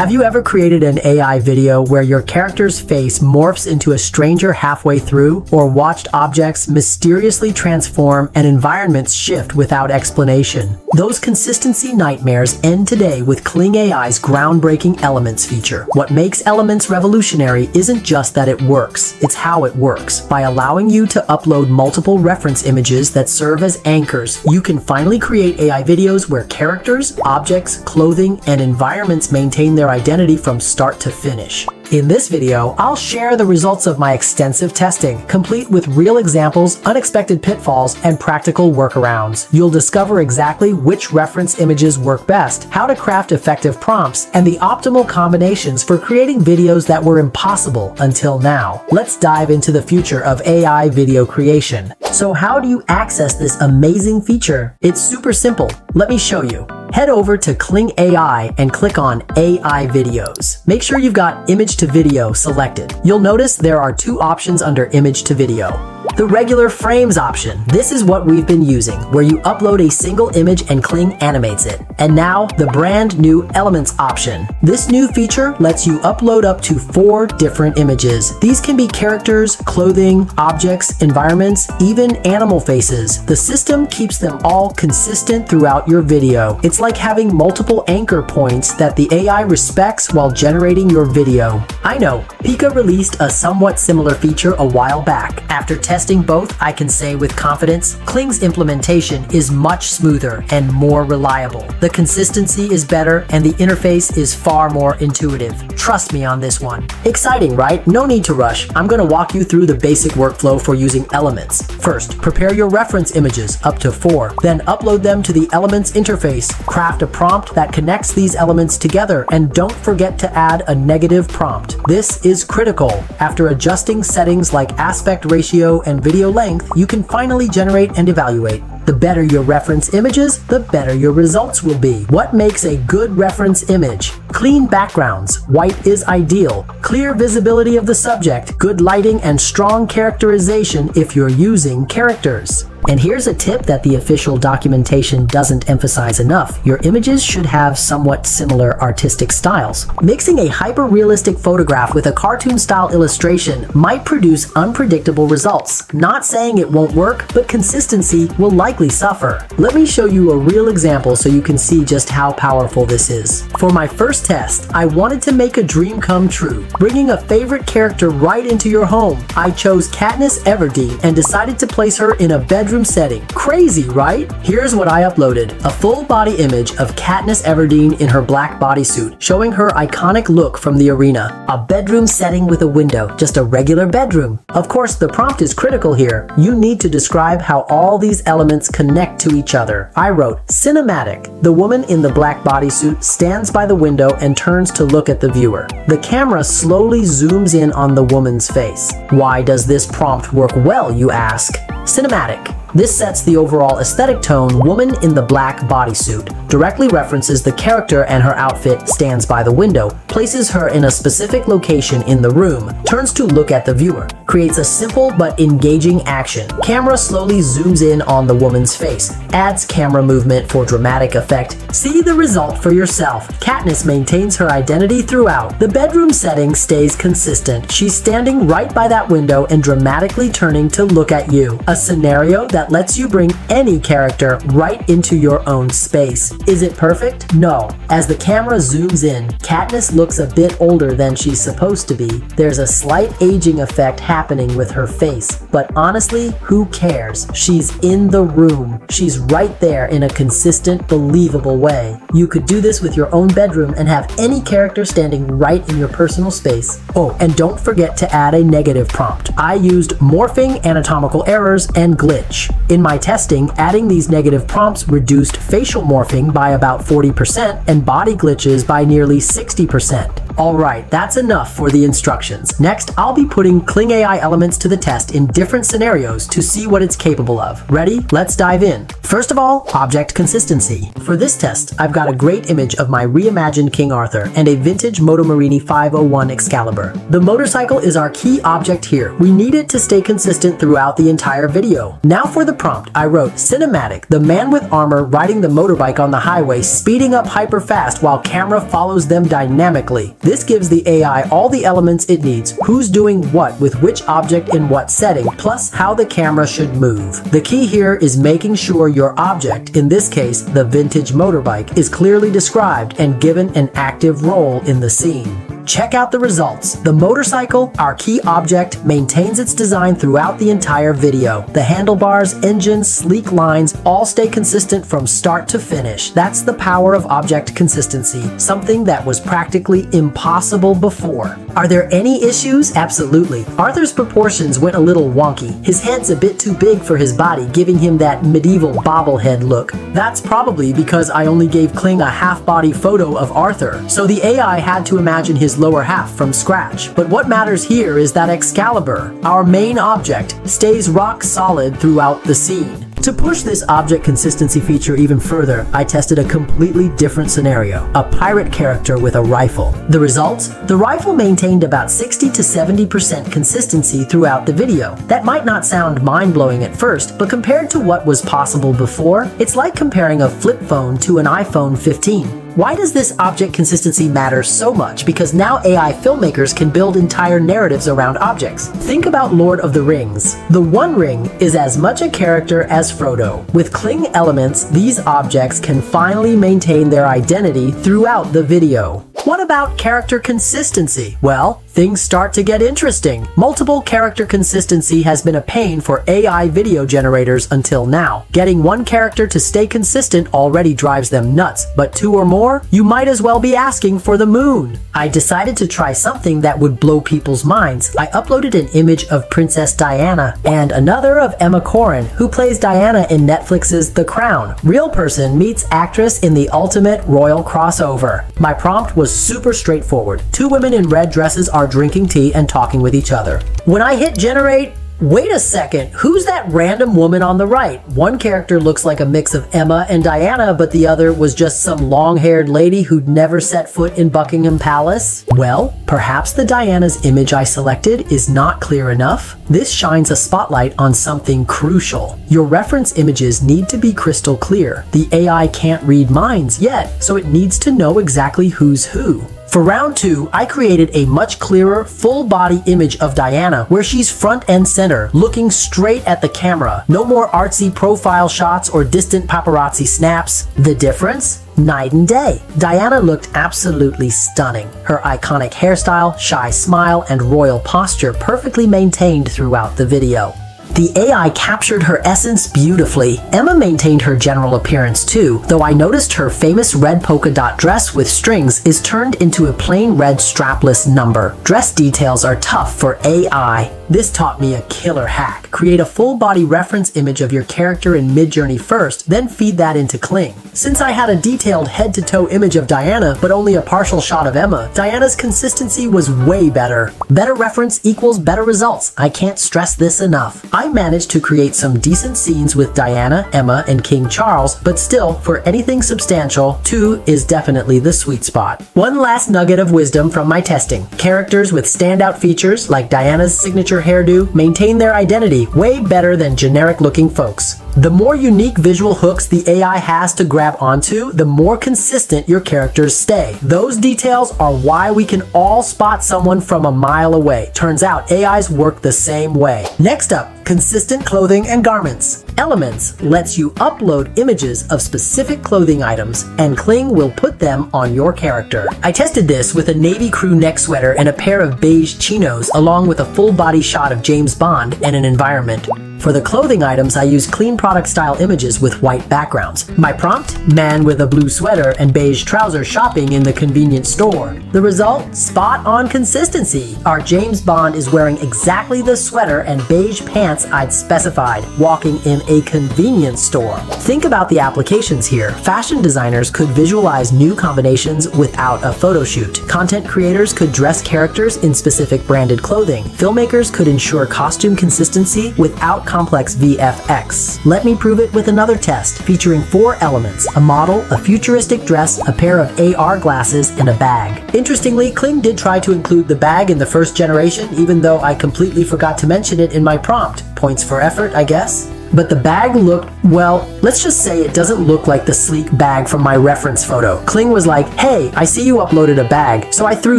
Have you ever created an AI video where your character's face morphs into a stranger halfway through, or watched objects mysteriously transform and environments shift without explanation? Those consistency nightmares end today with Kling AI's groundbreaking Elements feature. What makes Elements revolutionary isn't just that it works, it's how it works. By allowing you to upload multiple reference images that serve as anchors, you can finally create AI videos where characters, objects, clothing, and environments maintain their identity from start to finish. In this video, I'll share the results of my extensive testing, complete with real examples, unexpected pitfalls, and practical workarounds. You'll discover exactly which reference images work best, how to craft effective prompts, and the optimal combinations for creating videos that were impossible until now. Let's dive into the future of AI video creation. So how do you access this amazing feature? It's super simple. Let me show you head over to Kling AI and click on AI Videos. Make sure you've got Image to Video selected. You'll notice there are two options under Image to Video. The regular frames option. This is what we've been using, where you upload a single image and Kling animates it. And now, the brand new Elements option. This new feature lets you upload up to four different images. These can be characters, clothing, objects, environments, even animal faces. The system keeps them all consistent throughout your video. It's like having multiple anchor points that the AI respects while generating your video. I know, Pika released a somewhat similar feature a while back. After testing both, I can say with confidence, Kling's implementation is much smoother and more reliable. The consistency is better and the interface is far more intuitive. Trust me on this one. Exciting, right? No need to rush. I'm going to walk you through the basic workflow for using Elements. First, prepare your reference images, up to four. Then upload them to the Elements interface. Craft a prompt that connects these elements together and don't forget to add a negative prompt. This is critical. After adjusting settings like aspect ratio and video length, you can finally generate and evaluate. The better your reference images, the better your results will be. What makes a good reference image? Clean backgrounds, white is ideal, clear visibility of the subject, good lighting and strong characterization if you're using characters. And here's a tip that the official documentation doesn't emphasize enough. Your images should have somewhat similar artistic styles. Mixing a hyper-realistic photograph with a cartoon-style illustration might produce unpredictable results. Not saying it won't work, but consistency will likely suffer. Let me show you a real example so you can see just how powerful this is. For my first test, I wanted to make a dream come true, bringing a favorite character right into your home. I chose Katniss Everdeen and decided to place her in a bedroom bedroom setting. Crazy, right? Here's what I uploaded. A full body image of Katniss Everdeen in her black bodysuit, showing her iconic look from the arena. A bedroom setting with a window, just a regular bedroom. Of course, the prompt is critical here. You need to describe how all these elements connect to each other. I wrote, cinematic. The woman in the black bodysuit stands by the window and turns to look at the viewer. The camera slowly zooms in on the woman's face. Why does this prompt work well, you ask? Cinematic. This sets the overall aesthetic tone woman in the black bodysuit, directly references the character and her outfit stands by the window, places her in a specific location in the room, turns to look at the viewer, creates a simple but engaging action. Camera slowly zooms in on the woman's face, adds camera movement for dramatic effect. See the result for yourself. Katniss maintains her identity throughout. The bedroom setting stays consistent. She's standing right by that window and dramatically turning to look at you. A scenario that that lets you bring any character right into your own space. Is it perfect? No. As the camera zooms in, Katniss looks a bit older than she's supposed to be. There's a slight aging effect happening with her face, but honestly, who cares? She's in the room. She's right there in a consistent, believable way. You could do this with your own bedroom and have any character standing right in your personal space. Oh, and don't forget to add a negative prompt. I used morphing, anatomical errors, and glitch. In my testing, adding these negative prompts reduced facial morphing by about 40% and body glitches by nearly 60%. Alright, that's enough for the instructions. Next, I'll be putting Kling AI elements to the test in different scenarios to see what it's capable of. Ready? Let's dive in. First of all, object consistency. For this test, I've got a great image of my reimagined King Arthur and a vintage Moto Morini 501 Excalibur. The motorcycle is our key object here. We need it to stay consistent throughout the entire video. Now for the prompt, I wrote cinematic, the man with armor riding the motorbike on the highway speeding up hyper fast while camera follows them dynamically. Gives the AI all the elements it needs, who's doing what with which object in what setting, plus how the camera should move. The key here is making sure your object, in this case the vintage motorbike, is clearly described and given an active role in the scene. Check out the results. The motorcycle, our key object, maintains its design throughout the entire video. The handlebars, engine, sleek lines all stay consistent from start to finish. That's the power of object consistency, something that was practically impossible before. Are there any issues? Absolutely. Arthur's proportions went a little wonky. His head's a bit too big for his body, giving him that medieval bobblehead look. That's probably because I only gave Kling a half-body photo of Arthur, so the AI had to imagine his lower half from scratch. But what matters here is that Excalibur, our main object, stays rock solid throughout the scene. To push this object consistency feature even further, I tested a completely different scenario, a pirate character with a rifle. The results? The rifle maintained about 60 to 70% consistency throughout the video. That might not sound mind-blowing at first, but compared to what was possible before, it's like comparing a flip phone to an iPhone 15. Why does this object consistency matter so much? Because now AI filmmakers can build entire narratives around objects. Think about Lord of the Rings. The One Ring is as much a character as Frodo. With Kling elements, these objects can finally maintain their identity throughout the video. What about character consistency? Well, things start to get interesting. Multiple character consistency has been a pain for AI video generators until now. Getting one character to stay consistent already drives them nuts, but two or more? You might as well be asking for the moon. I decided to try something that would blow people's minds. I uploaded an image of Princess Diana and another of Emma Corrin, who plays Diana in Netflix's The Crown. Real person meets actress in the ultimate royal crossover. My prompt was super straightforward. Two women in red dresses are drinking tea and talking with each other. When I hit generate, Wait a second, who's that random woman on the right? One character looks like a mix of Emma and Diana, but the other was just some long-haired lady who'd never set foot in Buckingham Palace? Well, perhaps the Diana's image I selected is not clear enough? This shines a spotlight on something crucial. Your reference images need to be crystal clear. The AI can't read minds yet, so it needs to know exactly who's who. For round two, I created a much clearer, full body image of Diana where she's front and center, looking straight at the camera. No more artsy profile shots or distant paparazzi snaps. The difference? Night and day. Diana looked absolutely stunning. Her iconic hairstyle, shy smile, and royal posture perfectly maintained throughout the video. The AI captured her essence beautifully. Emma maintained her general appearance too, though I noticed her famous red polka dot dress with strings is turned into a plain red strapless number. Dress details are tough for AI. This taught me a killer hack. Create a full body reference image of your character in Midjourney first, then feed that into Kling. Since I had a detailed head to toe image of Diana, but only a partial shot of Emma, Diana's consistency was way better. Better reference equals better results. I can't stress this enough. Managed to create some decent scenes with Diana, Emma, and King Charles, but still, for anything substantial, 2 is definitely the sweet spot. One last nugget of wisdom from my testing. Characters with standout features, like Diana's signature hairdo maintain their identity way better than generic looking folks. The more unique visual hooks the AI has to grab onto, the more consistent your characters stay. Those details are why we can all spot someone from a mile away. Turns out AIs work the same way. Next up, consistent clothing and garments. Elements lets you upload images of specific clothing items and Kling will put them on your character. I tested this with a navy crew neck sweater and a pair of beige chinos along with a full body shot of James Bond and an environment. For the clothing items, I use clean product style images with white backgrounds. My prompt? Man with a blue sweater and beige trousers shopping in the convenience store. The result? Spot on consistency. Our James Bond is wearing exactly the sweater and beige pants I'd specified, walking in a convenience store. Think about the applications here. Fashion designers could visualize new combinations without a photo shoot. Content creators could dress characters in specific branded clothing. Filmmakers could ensure costume consistency without complex VFX. Let me prove it with another test featuring four elements a model, a futuristic dress, a pair of AR glasses, and a bag. Interestingly, Kling did try to include the bag in the first generation, even though I completely forgot to mention it in my prompt. Points for effort, I guess? But the bag looked, well, let's just say it doesn't look like the sleek bag from my reference photo. Kling was like, hey, I see you uploaded a bag, so I threw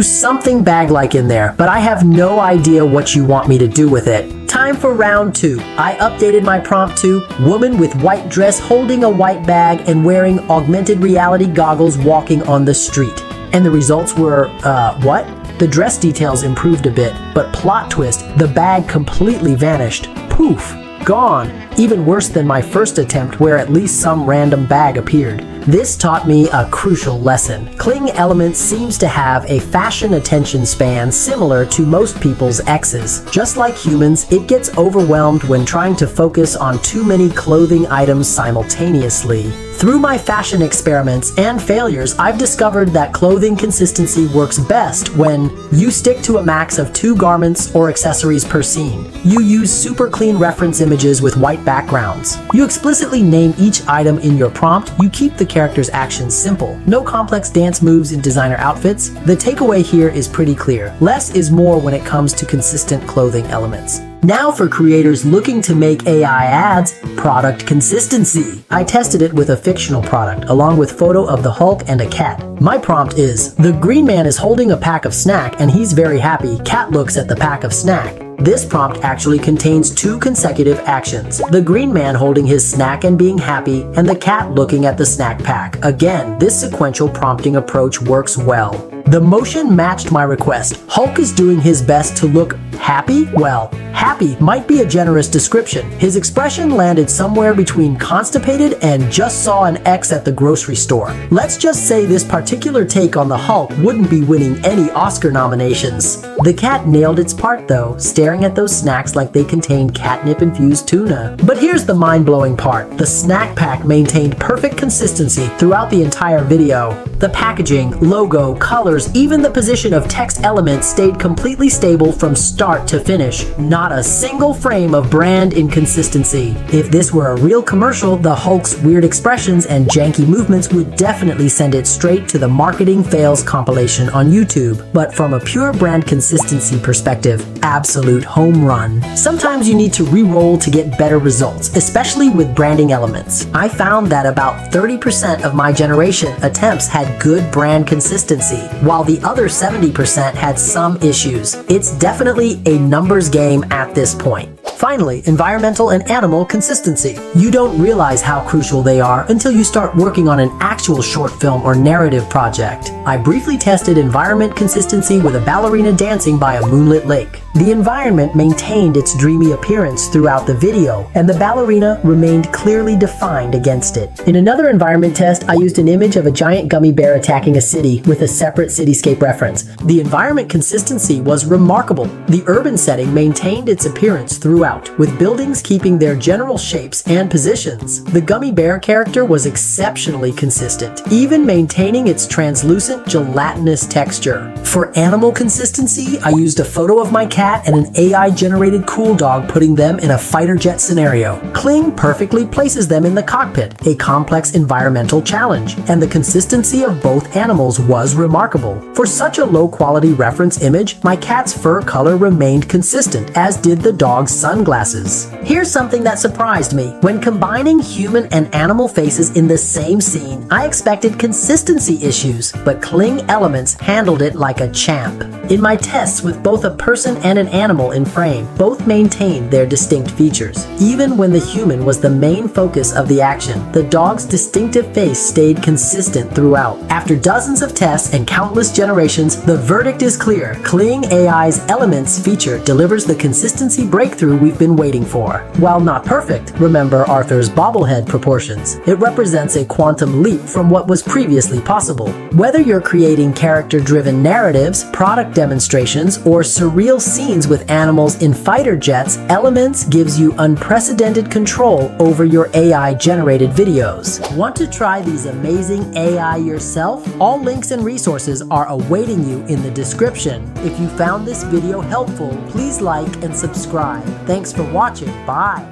something bag-like in there, but I have no idea what you want me to do with it. Time for round two. I updated my prompt to woman with white dress holding a white bag and wearing augmented reality goggles walking on the street. And the results were, uh, what? The dress details improved a bit, but plot twist, the bag completely vanished. Poof gone, even worse than my first attempt where at least some random bag appeared. This taught me a crucial lesson. Kling Elements seems to have a fashion attention span similar to most people's exes. Just like humans, it gets overwhelmed when trying to focus on too many clothing items simultaneously. Through my fashion experiments and failures, I've discovered that clothing consistency works best when you stick to a max of two garments or accessories per scene. You use super clean reference images with white backgrounds. You explicitly name each item in your prompt. You keep the character's actions simple. No complex dance moves in designer outfits. The takeaway here is pretty clear. Less is more when it comes to consistent clothing elements. Now for creators looking to make AI ads, product consistency. I tested it with a fictional product along with photo of the Hulk and a cat. My prompt is, the green man is holding a pack of snack and he's very happy. Cat looks at the pack of snack. This prompt actually contains two consecutive actions. The green man holding his snack and being happy, and the cat looking at the snack pack. Again, this sequential prompting approach works well. The motion matched my request. Hulk is doing his best to look happy? Well, happy might be a generous description. His expression landed somewhere between constipated and just saw an X at the grocery store. Let's just say this particular take on the Hulk wouldn't be winning any Oscar nominations. The cat nailed its part though, staring at those snacks like they contained catnip-infused tuna. But here's the mind-blowing part. The snack pack maintained perfect consistency throughout the entire video. The packaging, logo, colors, even the position of text elements stayed completely stable from start to finish. Not a single frame of brand inconsistency. If this were a real commercial, the Hulk's weird expressions and janky movements would definitely send it straight to the marketing fails compilation on YouTube. But from a pure brand consistency perspective, absolute home run. Sometimes you need to re-roll to get better results, especially with branding elements. I found that about 30% of my generation attempts had good brand consistency, while the other 70% had some issues. It's definitely a numbers game at this point. Finally, environmental and animal consistency. You don't realize how crucial they are until you start working on an actual short film or narrative project. I briefly tested environment consistency with a ballerina dancing by a moonlit lake. The environment maintained its dreamy appearance throughout the video, and the ballerina remained clearly defined against it. In another environment test, I used an image of a giant gummy bear attacking a city with a separate cityscape reference. The environment consistency was remarkable. The urban setting maintained its appearance throughout with buildings keeping their general shapes and positions. The gummy bear character was exceptionally consistent, even maintaining its translucent gelatinous texture. For animal consistency, I used a photo of my cat and an AI-generated cool dog putting them in a fighter jet scenario. Kling perfectly places them in the cockpit, a complex environmental challenge, and the consistency of both animals was remarkable. For such a low-quality reference image, my cat's fur color remained consistent, as did the dog's sunglasses. Here's something that surprised me. When combining human and animal faces in the same scene, I expected consistency issues, but Kling Elements handled it like a champ. In my tests with both a person and an animal in frame, both maintained their distinct features. Even when the human was the main focus of the action, the dog's distinctive face stayed consistent throughout. After dozens of tests and countless generations, the verdict is clear. Kling AI's Elements feature delivers the consistency breakthrough we've been waiting for. While not perfect, remember Arthur's bobblehead proportions. It represents a quantum leap from what was previously possible. Whether you're creating character-driven narratives, product demonstrations, or surreal scenes with animals in fighter jets, Elements gives you unprecedented control over your AI-generated videos. Want to try these amazing AI yourself? All links and resources are awaiting you in the description. If you found this video helpful, please like and subscribe. Thanks for watching. Bye.